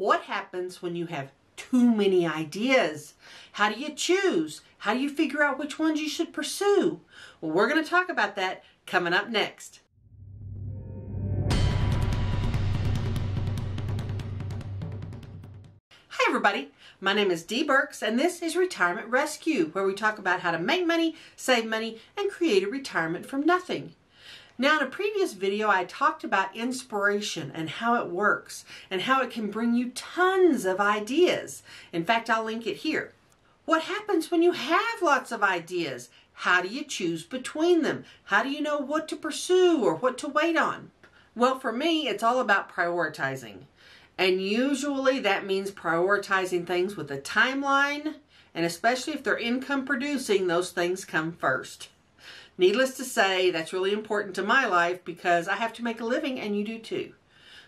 What happens when you have too many ideas? How do you choose? How do you figure out which ones you should pursue? Well, we're going to talk about that coming up next. Hi, everybody. My name is Dee Burks, and this is Retirement Rescue, where we talk about how to make money, save money, and create a retirement from nothing. Now, in a previous video, I talked about inspiration and how it works and how it can bring you tons of ideas. In fact, I'll link it here. What happens when you have lots of ideas? How do you choose between them? How do you know what to pursue or what to wait on? Well, for me, it's all about prioritizing. And usually that means prioritizing things with a timeline, and especially if they're income producing, those things come first. Needless to say, that's really important to my life because I have to make a living and you do too.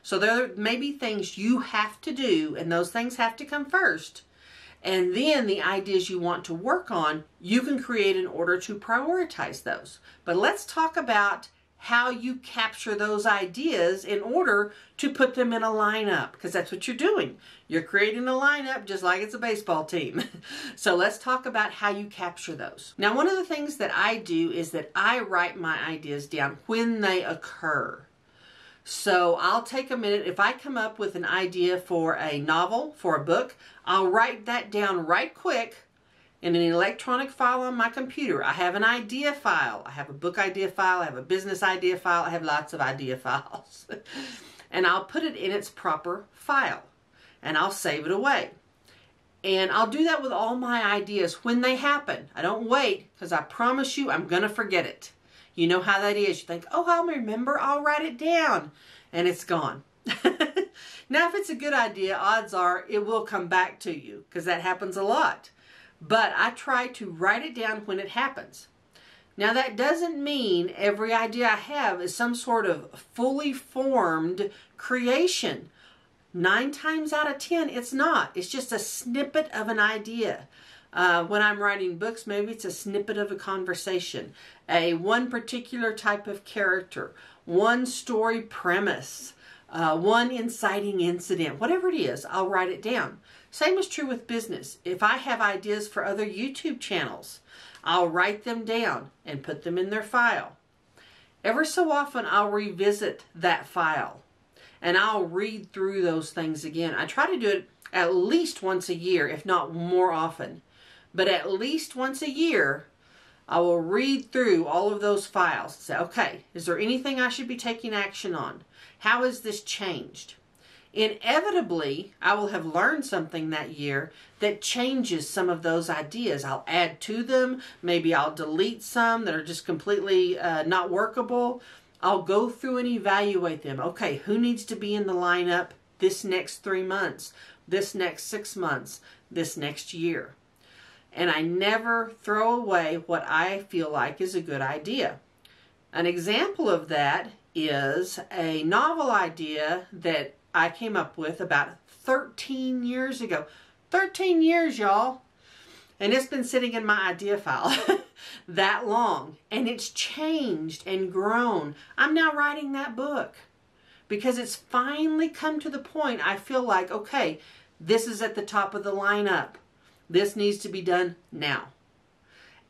So there may be things you have to do and those things have to come first. And then the ideas you want to work on, you can create in order to prioritize those. But let's talk about how you capture those ideas in order to put them in a lineup because that's what you're doing. You're creating a lineup just like it's a baseball team. so let's talk about how you capture those. Now, one of the things that I do is that I write my ideas down when they occur. So I'll take a minute. If I come up with an idea for a novel, for a book, I'll write that down right quick in an electronic file on my computer. I have an idea file. I have a book idea file. I have a business idea file. I have lots of idea files. and I'll put it in its proper file and I'll save it away. And I'll do that with all my ideas when they happen. I don't wait because I promise you I'm going to forget it. You know how that is. You think, oh, I'll remember. I'll write it down. And it's gone. now, if it's a good idea, odds are it will come back to you because that happens a lot but I try to write it down when it happens. Now that doesn't mean every idea I have is some sort of fully formed creation. Nine times out of ten, it's not. It's just a snippet of an idea. Uh, when I'm writing books, maybe it's a snippet of a conversation, a one particular type of character, one story premise, uh, one inciting incident, whatever it is, I'll write it down. Same is true with business. If I have ideas for other YouTube channels, I'll write them down and put them in their file. Ever so often, I'll revisit that file and I'll read through those things again. I try to do it at least once a year, if not more often. But at least once a year, I will read through all of those files and say, okay, is there anything I should be taking action on? How has this changed? Inevitably, I will have learned something that year that changes some of those ideas. I'll add to them. Maybe I'll delete some that are just completely uh, not workable. I'll go through and evaluate them. Okay, who needs to be in the lineup this next three months, this next six months, this next year? And I never throw away what I feel like is a good idea. An example of that is a novel idea that I came up with about 13 years ago. 13 years, y'all. And it's been sitting in my idea file that long. And it's changed and grown. I'm now writing that book because it's finally come to the point I feel like, okay, this is at the top of the lineup. This needs to be done now.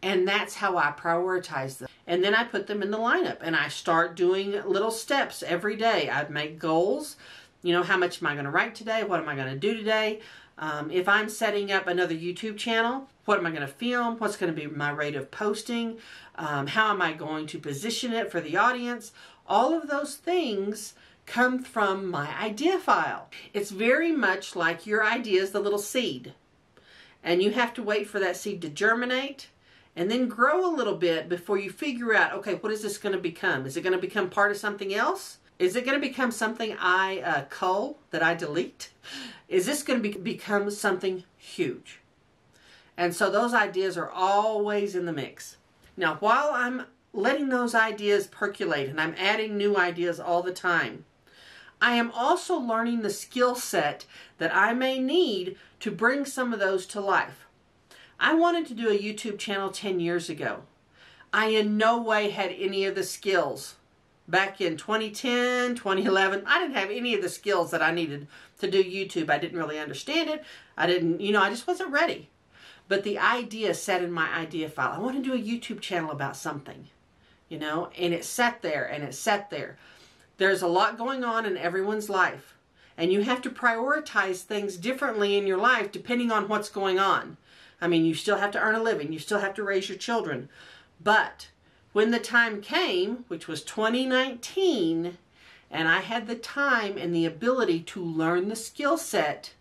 And that's how I prioritize them. And then I put them in the lineup and I start doing little steps every day. I make goals. You know, how much am I going to write today? What am I going to do today? Um, if I'm setting up another YouTube channel, what am I going to film? What's going to be my rate of posting? Um, how am I going to position it for the audience? All of those things come from my idea file. It's very much like your idea is the little seed. And you have to wait for that seed to germinate and then grow a little bit before you figure out, okay, what is this going to become? Is it going to become part of something else? Is it going to become something I uh, cull, that I delete? Is this going to be, become something huge? And so those ideas are always in the mix. Now, while I'm letting those ideas percolate and I'm adding new ideas all the time, I am also learning the skill set that I may need to bring some of those to life. I wanted to do a YouTube channel 10 years ago. I in no way had any of the skills back in 2010, 2011. I didn't have any of the skills that I needed to do YouTube. I didn't really understand it. I didn't, you know, I just wasn't ready. But the idea sat in my idea file. I want to do a YouTube channel about something, you know, and it sat there and it sat there. There's a lot going on in everyone's life, and you have to prioritize things differently in your life depending on what's going on. I mean, you still have to earn a living, you still have to raise your children. But when the time came, which was 2019, and I had the time and the ability to learn the skill set,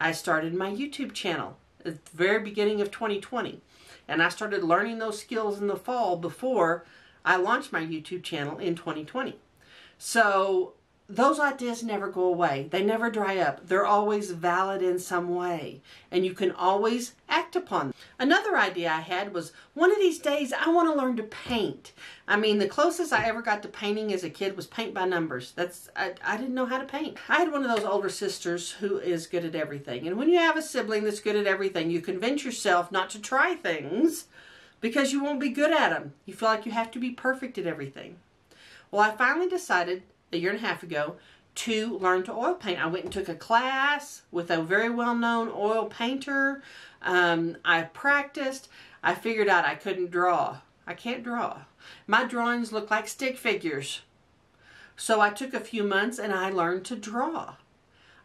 I started my YouTube channel at the very beginning of 2020. And I started learning those skills in the fall before I launched my YouTube channel in 2020. So those ideas never go away. They never dry up. They're always valid in some way, and you can always act upon them. Another idea I had was one of these days I want to learn to paint. I mean, the closest I ever got to painting as a kid was paint by numbers. That's I, I didn't know how to paint. I had one of those older sisters who is good at everything. And when you have a sibling that's good at everything, you convince yourself not to try things because you won't be good at them. You feel like you have to be perfect at everything. Well, I finally decided a year and a half ago to learn to oil paint. I went and took a class with a very well-known oil painter. Um, I practiced. I figured out I couldn't draw. I can't draw. My drawings look like stick figures. So I took a few months and I learned to draw.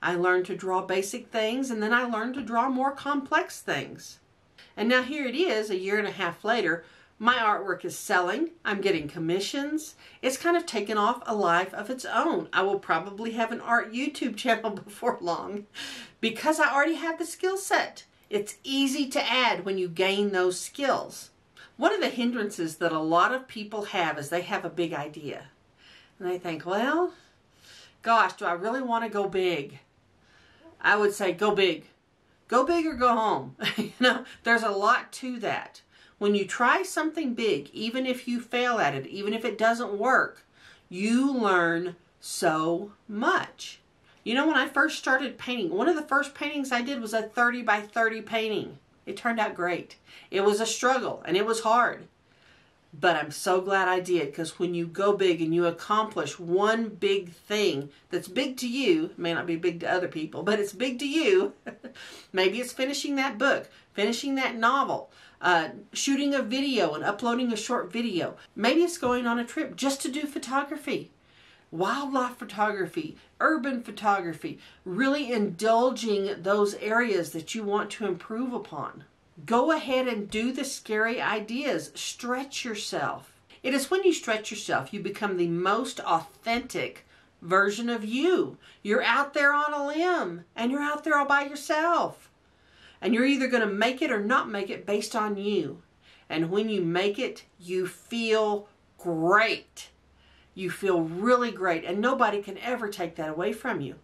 I learned to draw basic things and then I learned to draw more complex things. And now here it is, a year and a half later, my artwork is selling. I'm getting commissions. It's kind of taken off a life of its own. I will probably have an art YouTube channel before long because I already have the skill set. It's easy to add when you gain those skills. One of the hindrances that a lot of people have is they have a big idea. And they think, well, gosh, do I really want to go big? I would say go big. Go big or go home. you know, there's a lot to that. When you try something big, even if you fail at it, even if it doesn't work, you learn so much. You know, when I first started painting, one of the first paintings I did was a 30 by 30 painting. It turned out great. It was a struggle and it was hard. But I'm so glad I did because when you go big and you accomplish one big thing that's big to you, may not be big to other people, but it's big to you. Maybe it's finishing that book, finishing that novel, uh, shooting a video and uploading a short video. Maybe it's going on a trip just to do photography, wildlife photography, urban photography, really indulging those areas that you want to improve upon. Go ahead and do the scary ideas. Stretch yourself. It is when you stretch yourself you become the most authentic version of you. You're out there on a limb and you're out there all by yourself. And you're either going to make it or not make it based on you. And when you make it, you feel great. You feel really great. And nobody can ever take that away from you.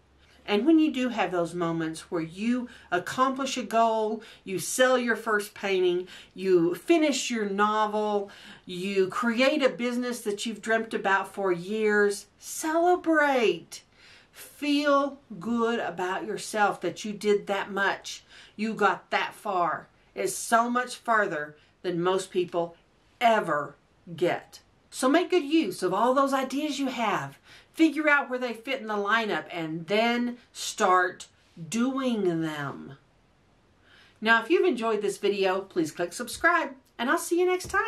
And when you do have those moments where you accomplish a goal, you sell your first painting, you finish your novel, you create a business that you've dreamt about for years, celebrate. Feel good about yourself that you did that much you got that far It's so much further than most people ever get. So make good use of all those ideas you have. Figure out where they fit in the lineup and then start doing them. Now, if you've enjoyed this video, please click subscribe and I'll see you next time.